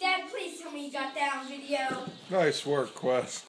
Dad, please tell me you got that on video. Nice work, Quest.